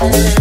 Thank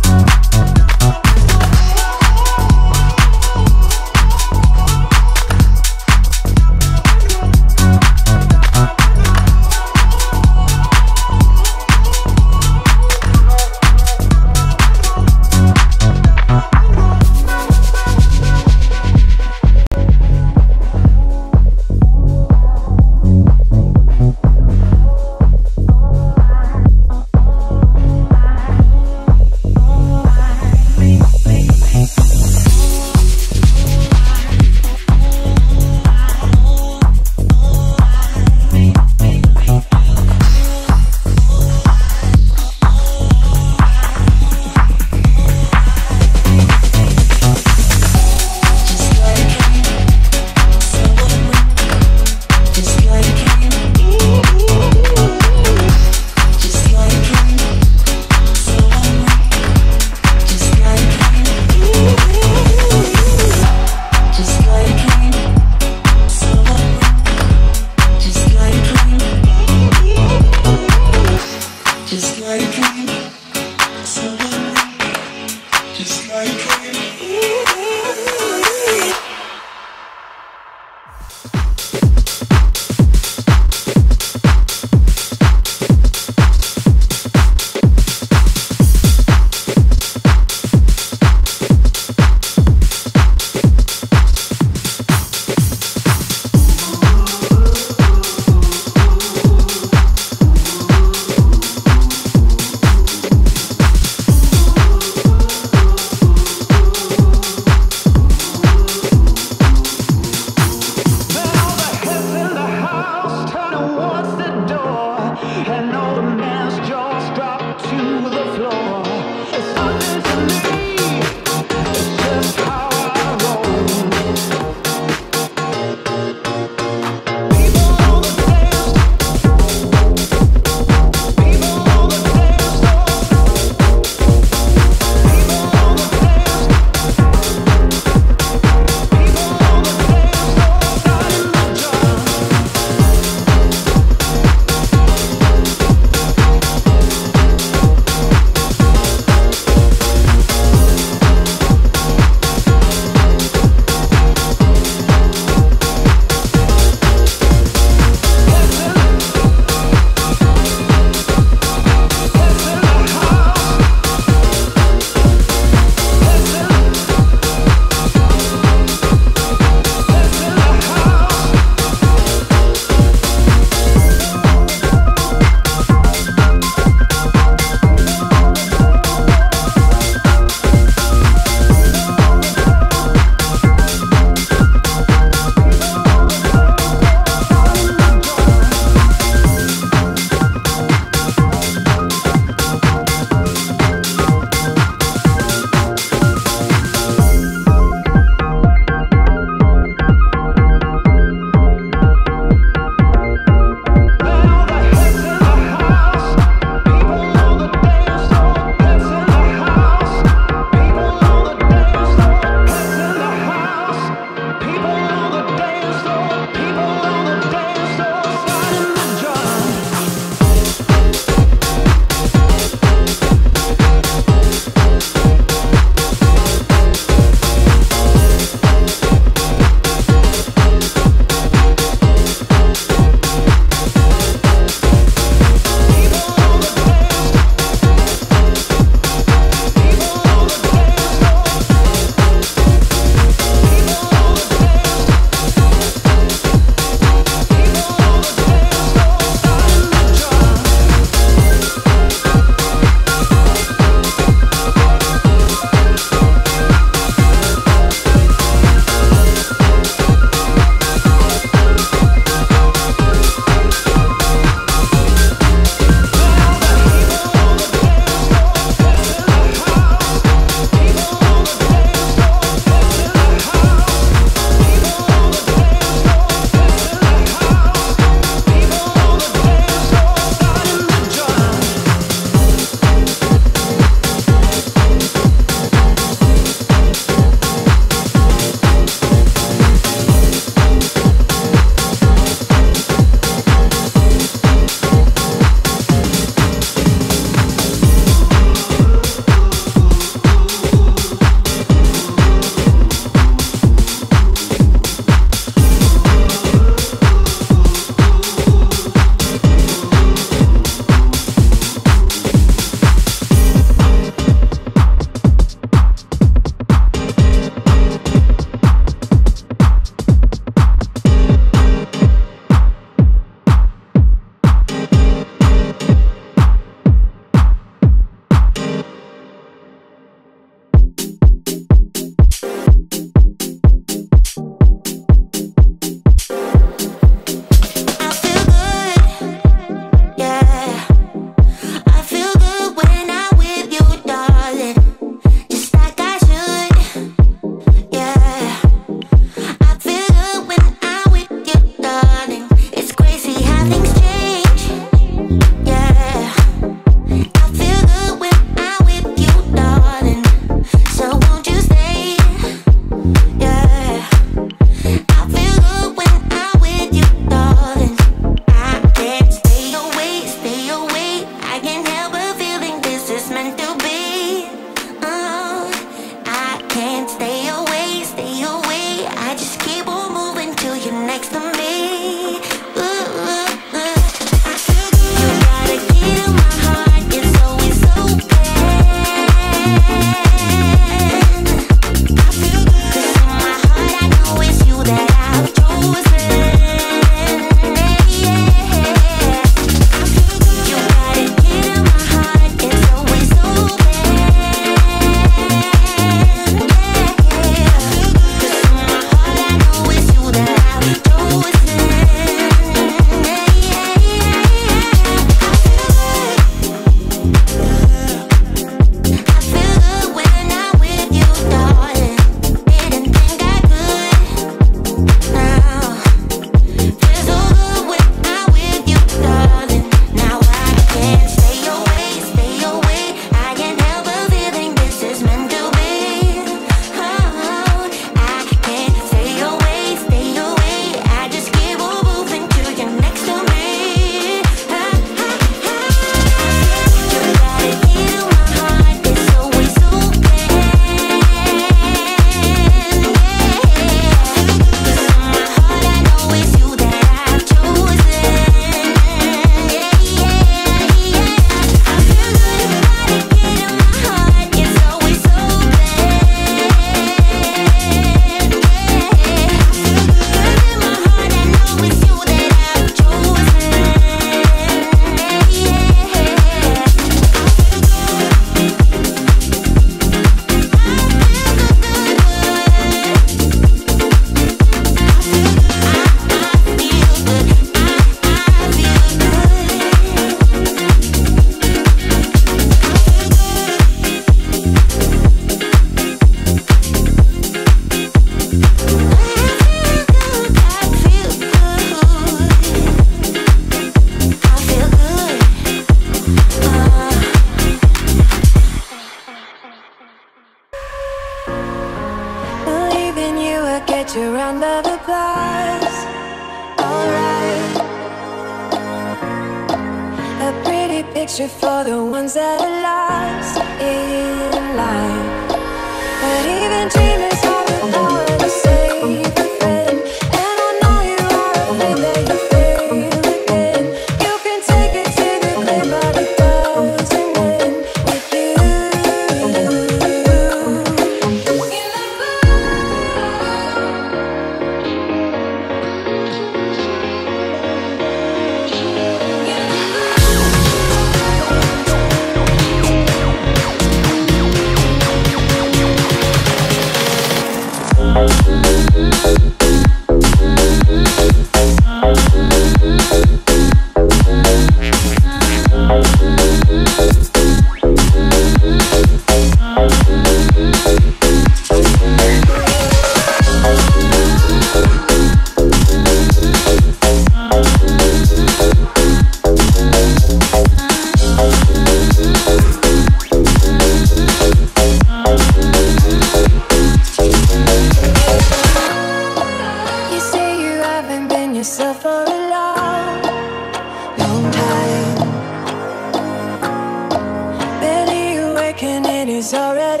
is already